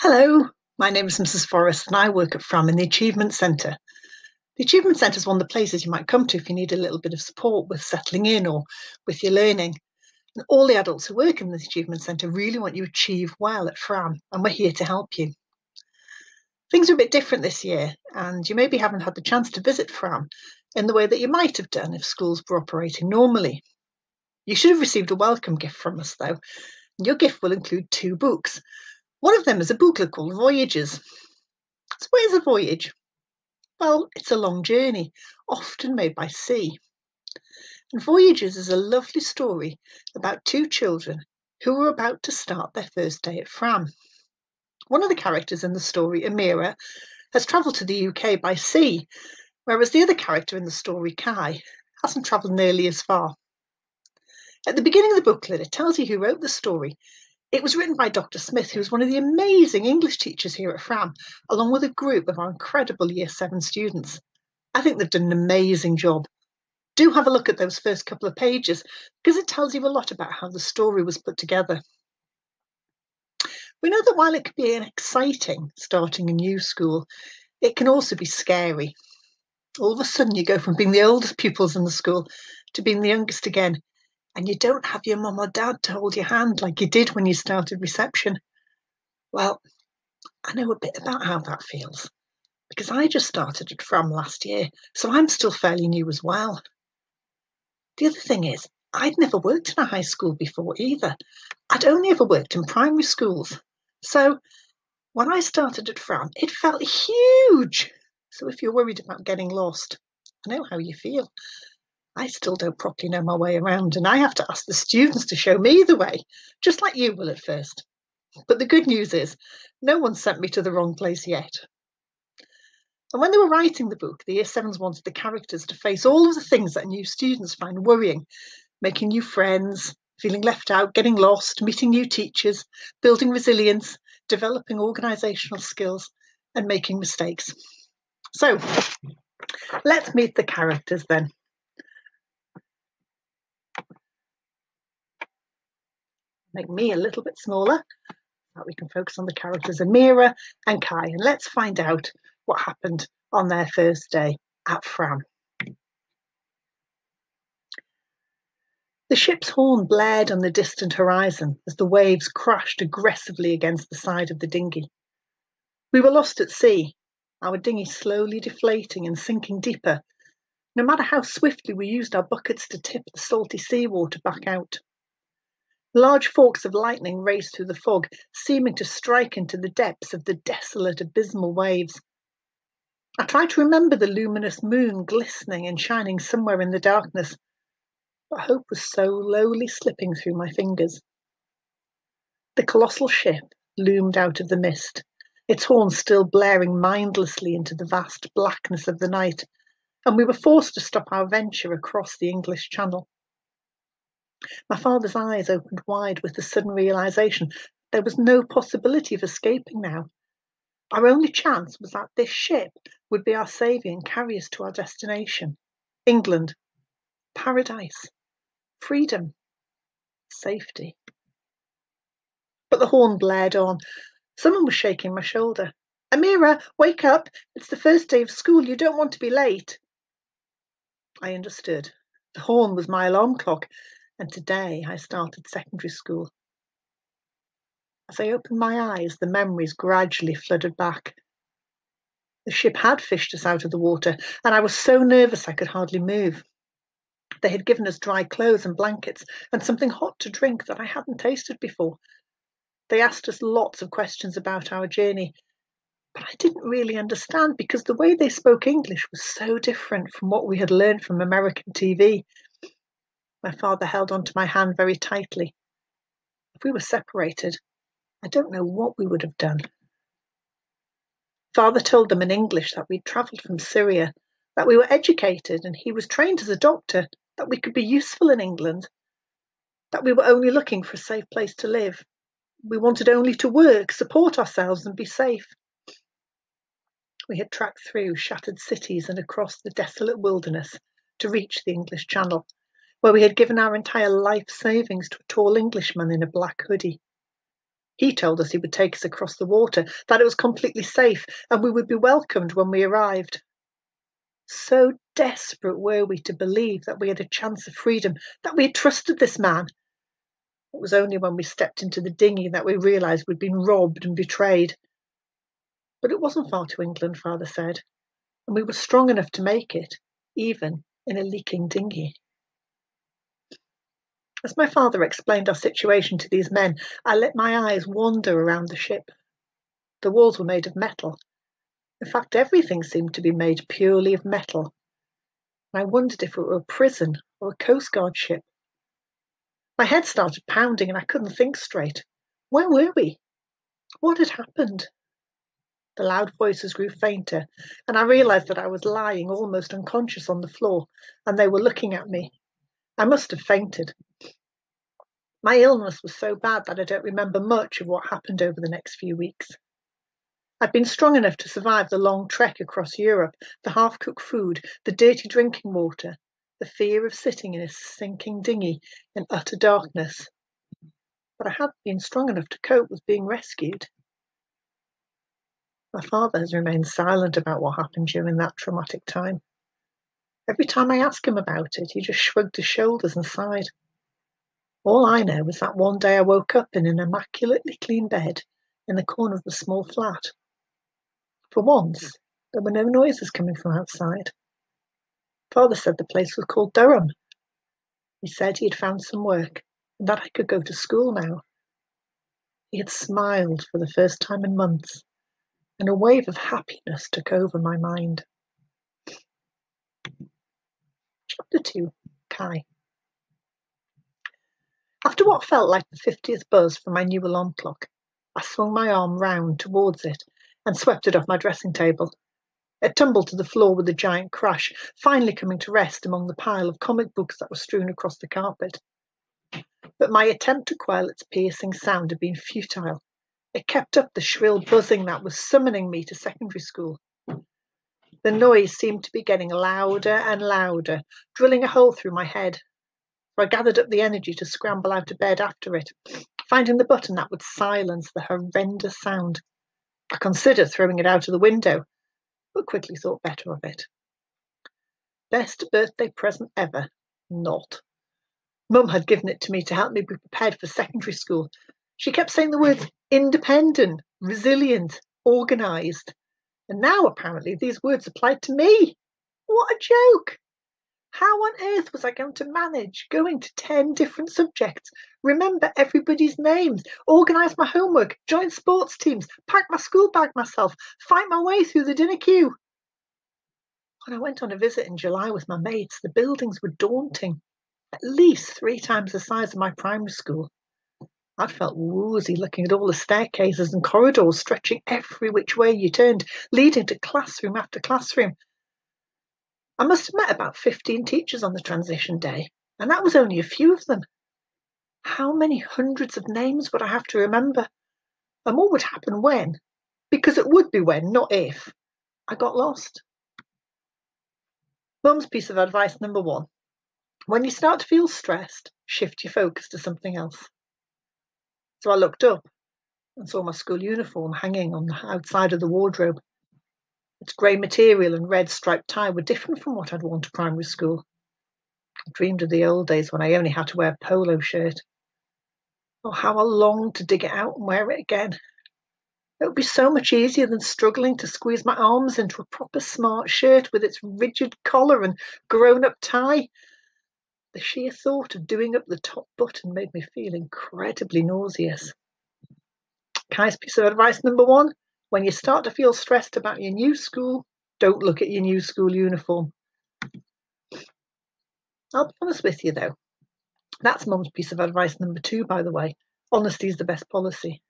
Hello, my name is Mrs. Forrest and I work at Fram in the Achievement Centre. The Achievement Centre is one of the places you might come to if you need a little bit of support with settling in or with your learning. And all the adults who work in the Achievement Centre really want you to achieve well at Fram and we're here to help you. Things are a bit different this year and you maybe haven't had the chance to visit Fram in the way that you might have done if schools were operating normally. You should have received a welcome gift from us though. Your gift will include two books one of them is a booklet called Voyages. So, where's a voyage? Well, it's a long journey, often made by sea. And Voyages is a lovely story about two children who are about to start their first day at Fram. One of the characters in the story, Amira, has travelled to the UK by sea, whereas the other character in the story, Kai, hasn't travelled nearly as far. At the beginning of the booklet, it tells you who wrote the story it was written by Dr. Smith, who was one of the amazing English teachers here at Fram, along with a group of our incredible Year 7 students. I think they've done an amazing job. Do have a look at those first couple of pages because it tells you a lot about how the story was put together. We know that while it can be an exciting starting a new school, it can also be scary. All of a sudden, you go from being the oldest pupils in the school to being the youngest again, and you don't have your mum or dad to hold your hand like you did when you started reception. Well, I know a bit about how that feels because I just started at Fram last year, so I'm still fairly new as well. The other thing is, I'd never worked in a high school before either. I'd only ever worked in primary schools. So when I started at Fram, it felt huge. So if you're worried about getting lost, I know how you feel. I still don't properly know my way around, and I have to ask the students to show me the way, just like you will at first. But the good news is, no one sent me to the wrong place yet. And when they were writing the book, the Year Sevens wanted the characters to face all of the things that new students find worrying making new friends, feeling left out, getting lost, meeting new teachers, building resilience, developing organisational skills, and making mistakes. So let's meet the characters then. Make me a little bit smaller that we can focus on the characters Amira and Kai. And let's find out what happened on their first day at Fram. The ship's horn blared on the distant horizon as the waves crashed aggressively against the side of the dinghy. We were lost at sea, our dinghy slowly deflating and sinking deeper, no matter how swiftly we used our buckets to tip the salty seawater back out. Large forks of lightning raced through the fog, seeming to strike into the depths of the desolate, abysmal waves. I tried to remember the luminous moon glistening and shining somewhere in the darkness, but hope was slowly slipping through my fingers. The colossal ship loomed out of the mist, its horn still blaring mindlessly into the vast blackness of the night, and we were forced to stop our venture across the English Channel. My father's eyes opened wide with the sudden realization there was no possibility of escaping now. Our only chance was that this ship would be our saviour and carry us to our destination England, paradise, freedom, safety. But the horn blared on. Someone was shaking my shoulder. Amira, wake up. It's the first day of school. You don't want to be late. I understood. The horn was my alarm clock, and today I started secondary school. As I opened my eyes, the memories gradually flooded back. The ship had fished us out of the water, and I was so nervous I could hardly move. They had given us dry clothes and blankets and something hot to drink that I hadn't tasted before. They asked us lots of questions about our journey, but I didn't really understand because the way they spoke English was so different from what we had learned from American TV my father held onto my hand very tightly. If we were separated, I don't know what we would have done. Father told them in English that we'd travelled from Syria, that we were educated and he was trained as a doctor, that we could be useful in England, that we were only looking for a safe place to live. We wanted only to work, support ourselves, and be safe. We had tracked through shattered cities and across the desolate wilderness to reach the English Channel where we had given our entire life savings to a tall Englishman in a black hoodie. He told us he would take us across the water, that it was completely safe, and we would be welcomed when we arrived. So desperate were we to believe that we had a chance of freedom, that we had trusted this man. It was only when we stepped into the dinghy that we realised we'd been robbed and betrayed. But it wasn't far to England, father said, and we were strong enough to make it, even in a leaking dinghy. As my father explained our situation to these men, I let my eyes wander around the ship. The walls were made of metal, in fact, everything seemed to be made purely of metal. I wondered if it were a prison or a Coast Guard ship. My head started pounding and I couldn't think straight. Where were we? What had happened? The loud voices grew fainter, and I realized that I was lying almost unconscious on the floor, and they were looking at me. I must have fainted. My illness was so bad that I don't remember much of what happened over the next few weeks. I'd been strong enough to survive the long trek across Europe, the half cooked food, the dirty drinking water, the fear of sitting in a sinking dinghy in utter darkness. But I hadn't been strong enough to cope with being rescued. My father has remained silent about what happened during that traumatic time. Every time I ask him about it, he just shrugged his shoulders and sighed. All I know is that one day I woke up in an immaculately clean bed in the corner of the small flat for once, there were no noises coming from outside. Father said the place was called Durham. He said he had found some work and that I could go to school now. He had smiled for the first time in months, and a wave of happiness took over my mind. Chapter 2 Kai. After what felt like the 50th buzz from my new alarm clock, I swung my arm round towards it and swept it off my dressing table. It tumbled to the floor with a giant crash, finally coming to rest among the pile of comic books that were strewn across the carpet. But my attempt to quell its piercing sound had been futile. It kept up the shrill buzzing that was summoning me to secondary school. The noise seemed to be getting louder and louder, drilling a hole through my head. So I gathered up the energy to scramble out of bed after it, finding the button that would silence the horrendous sound. I considered throwing it out of the window, but quickly thought better of it. Best birthday present ever. Not. Mum had given it to me to help me be prepared for secondary school. She kept saying the words independent, resilient, organised. And now apparently these words applied to me. What a joke! How on earth was I going to manage going to 10 different subjects, remember everybody's names, organise my homework, join sports teams, pack my school bag myself, fight my way through the dinner queue? When I went on a visit in July with my mates, the buildings were daunting, at least three times the size of my primary school. I felt woozy looking at all the staircases and corridors stretching every which way you turned, leading to classroom after classroom, I must have met about 15 teachers on the transition day, and that was only a few of them. How many hundreds of names would I have to remember? And what would happen when? Because it would be when, not if, I got lost. Mum's piece of advice number one when you start to feel stressed, shift your focus to something else. So I looked up and saw my school uniform hanging on the outside of the wardrobe. Its grey material and red striped tie were different from what I'd worn to primary school. I dreamed of the old days when I only had to wear a polo shirt. Oh, how I longed to dig it out and wear it again. It would be so much easier than struggling to squeeze my arms into a proper smart shirt with its rigid collar and grown up tie. The sheer thought of doing up the top button made me feel incredibly nauseous. Kai's piece of advice number one when you start to feel stressed about your new school, don't look at your new school uniform. I'll be honest with you though. That's mum's piece of advice number two, by the way. Honesty is the best policy.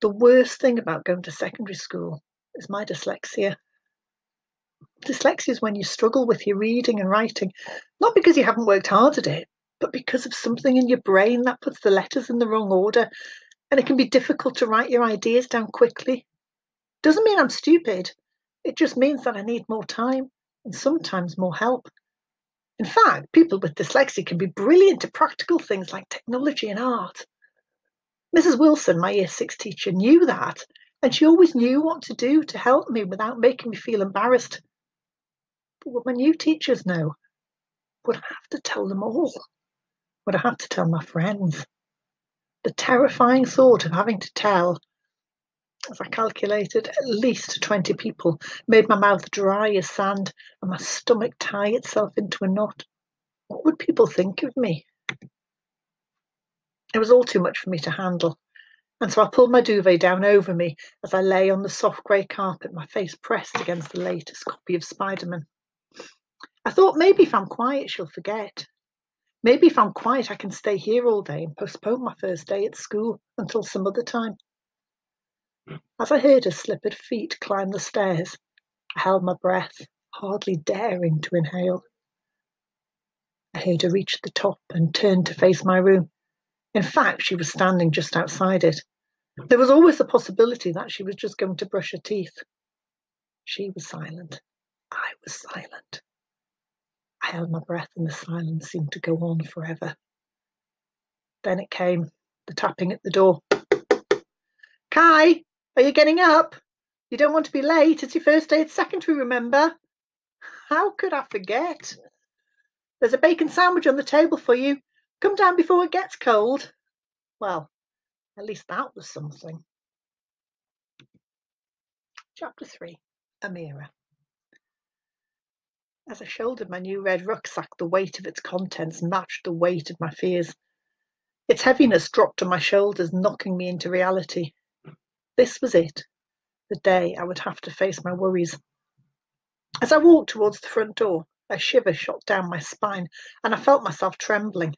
The worst thing about going to secondary school is my dyslexia. Dyslexia is when you struggle with your reading and writing, not because you haven't worked hard at it, but because of something in your brain that puts the letters in the wrong order and it can be difficult to write your ideas down quickly. Doesn't mean I'm stupid. It just means that I need more time and sometimes more help. In fact, people with dyslexia can be brilliant at practical things like technology and art. Mrs. Wilson, my year six teacher, knew that, and she always knew what to do to help me without making me feel embarrassed. But what my new teachers know, would I have to tell them all? Would I have to tell my friends? The terrifying thought of having to tell, as I calculated, at least 20 people made my mouth dry as sand and my stomach tie itself into a knot. What would people think of me? It was all too much for me to handle, and so I pulled my duvet down over me as I lay on the soft grey carpet, my face pressed against the latest copy of Spiderman. I thought maybe if I'm quiet, she'll forget. Maybe if I'm quiet, I can stay here all day and postpone my first day at school until some other time. As I heard her slippered feet climb the stairs, I held my breath, hardly daring to inhale. I heard her reach the top and turn to face my room. In fact, she was standing just outside it. There was always the possibility that she was just going to brush her teeth. She was silent. I was silent. I held my breath, and the silence seemed to go on forever. Then it came the tapping at the door. Kai, are you getting up? You don't want to be late. It's your first day at secondary, remember? How could I forget? There's a bacon sandwich on the table for you. Come down before it gets cold. Well, at least that was something. Chapter 3 Amira. As I shouldered my new red rucksack, the weight of its contents matched the weight of my fears. Its heaviness dropped on my shoulders, knocking me into reality. This was it, the day I would have to face my worries. As I walked towards the front door, a shiver shot down my spine, and I felt myself trembling.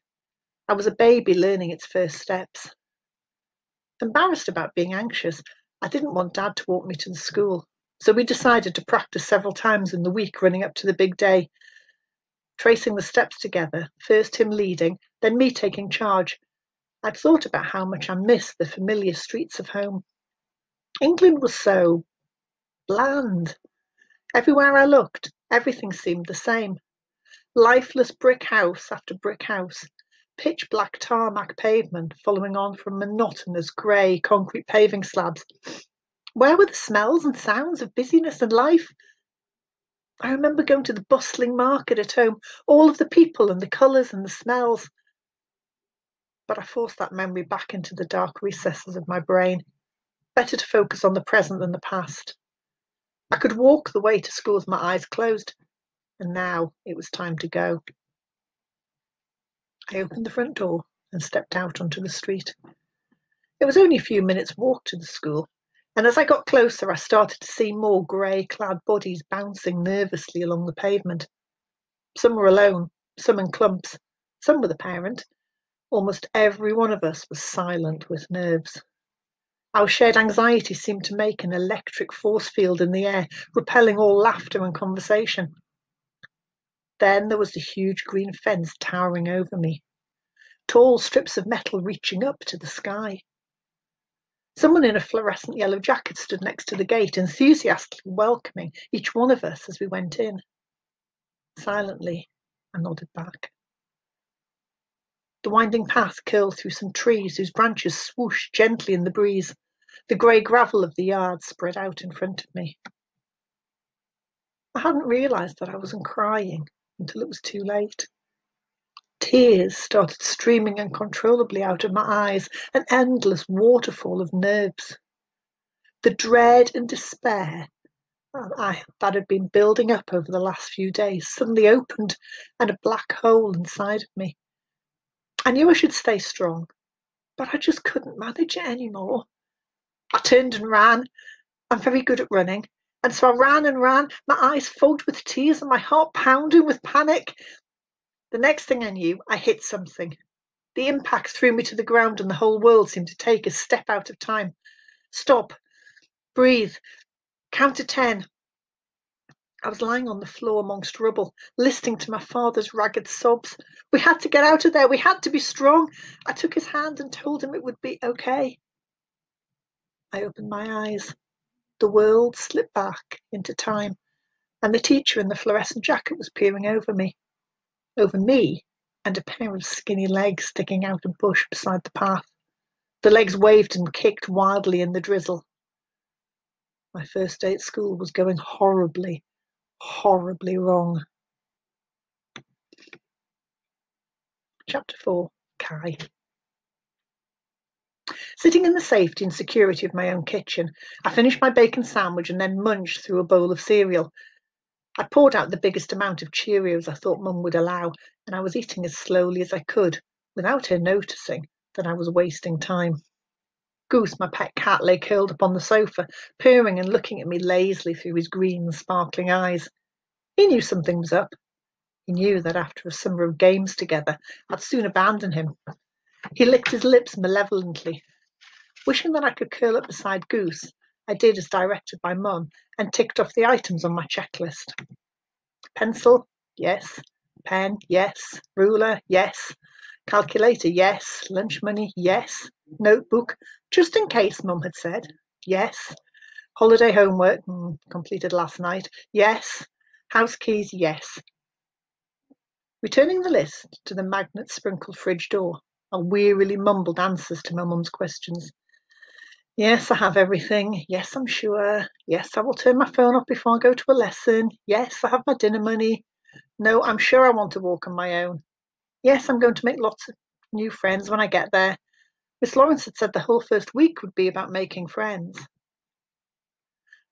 I was a baby learning its first steps. Embarrassed about being anxious, I didn't want Dad to walk me to the school, so we decided to practice several times in the week running up to the big day, tracing the steps together, first him leading, then me taking charge. I'd thought about how much I missed the familiar streets of home. England was so bland. Everywhere I looked, everything seemed the same. Lifeless brick house after brick house, pitch black tarmac pavement following on from monotonous grey concrete paving slabs. Where were the smells and sounds of busyness and life? I remember going to the bustling market at home, all of the people and the colours and the smells. But I forced that memory back into the dark recesses of my brain. Better to focus on the present than the past. I could walk the way to school with my eyes closed, and now it was time to go. I opened the front door and stepped out onto the street. It was only a few minutes' walk to the school, and as I got closer, I started to see more grey clad bodies bouncing nervously along the pavement. Some were alone, some in clumps, some with a parent. Almost every one of us was silent with nerves. Our shared anxiety seemed to make an electric force field in the air, repelling all laughter and conversation. Then there was the huge green fence towering over me, tall strips of metal reaching up to the sky. Someone in a fluorescent yellow jacket stood next to the gate, enthusiastically welcoming each one of us as we went in. Silently, I nodded back. The winding path curled through some trees whose branches swooshed gently in the breeze. The grey gravel of the yard spread out in front of me. I hadn't realised that I wasn't crying until it was too late. Tears started streaming uncontrollably out of my eyes, an endless waterfall of nerves. The dread and despair I, that had been building up over the last few days suddenly opened, and a black hole inside of me. I knew I should stay strong, but I just couldn't manage it anymore. I turned and ran. I'm very good at running. And so I ran and ran, my eyes fogged with tears and my heart pounding with panic. The next thing I knew, I hit something. The impact threw me to the ground, and the whole world seemed to take a step out of time. Stop. Breathe. Count to ten. I was lying on the floor amongst rubble, listening to my father's ragged sobs. We had to get out of there. We had to be strong. I took his hand and told him it would be okay. I opened my eyes. The world slipped back into time, and the teacher in the fluorescent jacket was peering over me. Over me and a pair of skinny legs sticking out a bush beside the path. The legs waved and kicked wildly in the drizzle. My first day at school was going horribly, horribly wrong. Chapter 4 Kai. Sitting in the safety and security of my own kitchen, I finished my bacon sandwich and then munched through a bowl of cereal. I poured out the biggest amount of Cheerios I thought Mum would allow, and I was eating as slowly as I could, without her noticing that I was wasting time. Goose, my pet cat, lay curled upon the sofa, purring and looking at me lazily through his green, sparkling eyes. He knew something was up. He knew that after a summer of games together, I'd soon abandon him. He licked his lips malevolently. Wishing that I could curl up beside Goose, I did as directed by Mum and ticked off the items on my checklist. Pencil, yes. Pen, yes. Ruler, yes. Calculator, yes. Lunch money, yes. Notebook, just in case, Mum had said. Yes. Holiday homework, mm, completed last night. Yes. House keys, yes. Returning the list to the magnet sprinkled fridge door, I wearily mumbled answers to my mum's questions. Yes, I have everything. Yes, I'm sure. Yes, I will turn my phone off before I go to a lesson. Yes, I have my dinner money. No, I'm sure I want to walk on my own. Yes, I'm going to make lots of new friends when I get there. Miss Lawrence had said the whole first week would be about making friends.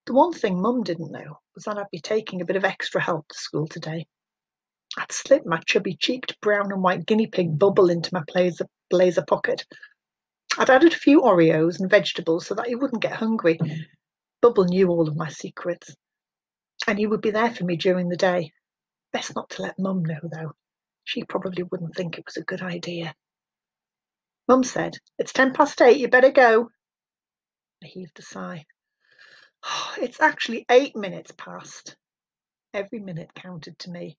The one thing Mum didn't know was that I'd be taking a bit of extra help to school today. I'd slipped my chubby cheeked brown and white guinea pig bubble into my blazer, blazer pocket. I'd added a few Oreos and vegetables so that he wouldn't get hungry. Bubble knew all of my secrets, and he would be there for me during the day. Best not to let Mum know, though. She probably wouldn't think it was a good idea. Mum said, It's ten past eight, you better go. I heaved a sigh. Oh, it's actually eight minutes past. Every minute counted to me.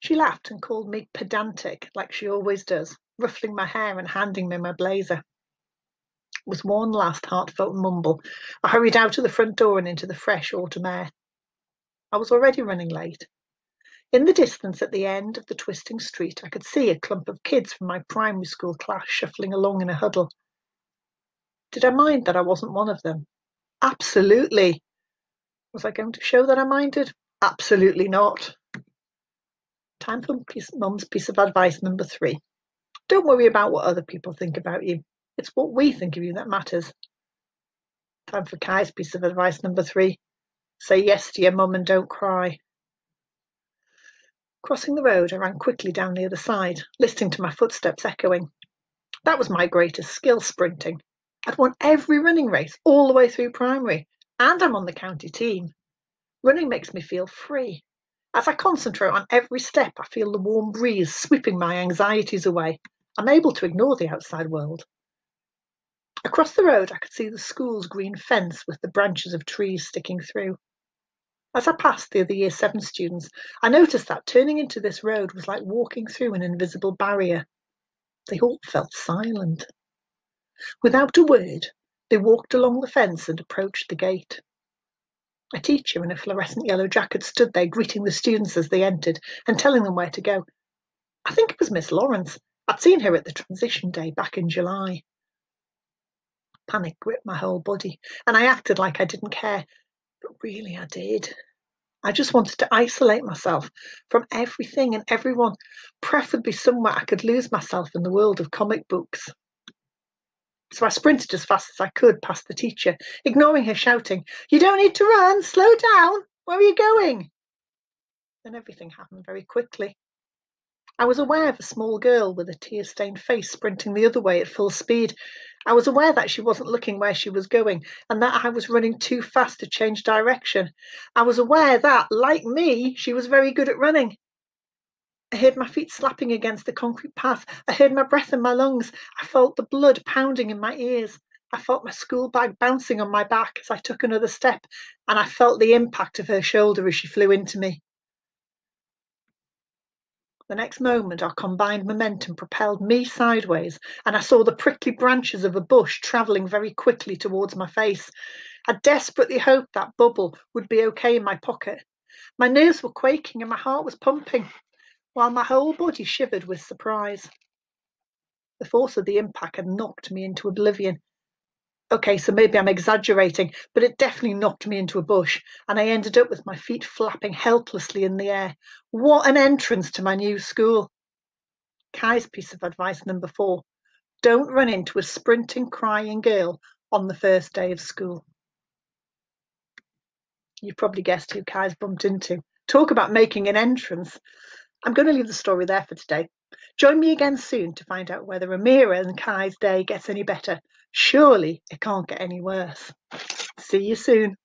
She laughed and called me pedantic, like she always does, ruffling my hair and handing me my blazer. With one last heartfelt mumble, I hurried out of the front door and into the fresh autumn air. I was already running late. In the distance at the end of the twisting street, I could see a clump of kids from my primary school class shuffling along in a huddle. Did I mind that I wasn't one of them? Absolutely. Was I going to show that I minded? Absolutely not. Time for Mum's piece of advice number three. Don't worry about what other people think about you. It's what we think of you that matters. Time for Kai's piece of advice number three. Say yes to your mum and don't cry. Crossing the road, I ran quickly down the other side, listening to my footsteps echoing. That was my greatest skill, sprinting. I'd won every running race all the way through primary, and I'm on the county team. Running makes me feel free, as I concentrate on every step, I feel the warm breeze sweeping my anxieties away. I'm able to ignore the outside world. Across the road, I could see the school's green fence with the branches of trees sticking through. As I passed the other Year 7 students, I noticed that turning into this road was like walking through an invisible barrier. They all felt silent. Without a word, they walked along the fence and approached the gate. A teacher in a fluorescent yellow jacket stood there greeting the students as they entered and telling them where to go. I think it was Miss Lawrence. I'd seen her at the transition day back in July. Panic gripped my whole body, and I acted like I didn't care. But really, I did. I just wanted to isolate myself from everything and everyone, preferably somewhere I could lose myself in the world of comic books. So I sprinted as fast as I could past the teacher, ignoring her shouting, You don't need to run, slow down. Where are you going? Then everything happened very quickly. I was aware of a small girl with a tear stained face sprinting the other way at full speed. I was aware that she wasn't looking where she was going and that I was running too fast to change direction. I was aware that, like me, she was very good at running. I heard my feet slapping against the concrete path. I heard my breath in my lungs. I felt the blood pounding in my ears. I felt my school bag bouncing on my back as I took another step, and I felt the impact of her shoulder as she flew into me. The next moment, our combined momentum propelled me sideways, and I saw the prickly branches of a bush travelling very quickly towards my face. I desperately hoped that bubble would be okay in my pocket. My nerves were quaking and my heart was pumping while my whole body shivered with surprise. The force of the impact had knocked me into oblivion. Okay, so maybe I'm exaggerating, but it definitely knocked me into a bush, and I ended up with my feet flapping helplessly in the air. What an entrance to my new school! Kai's piece of advice number four don't run into a sprinting, crying girl on the first day of school. You've probably guessed who Kai's bumped into. Talk about making an entrance. I'm going to leave the story there for today. Join me again soon to find out whether Amira and Kai's day gets any better. Surely it can't get any worse. See you soon.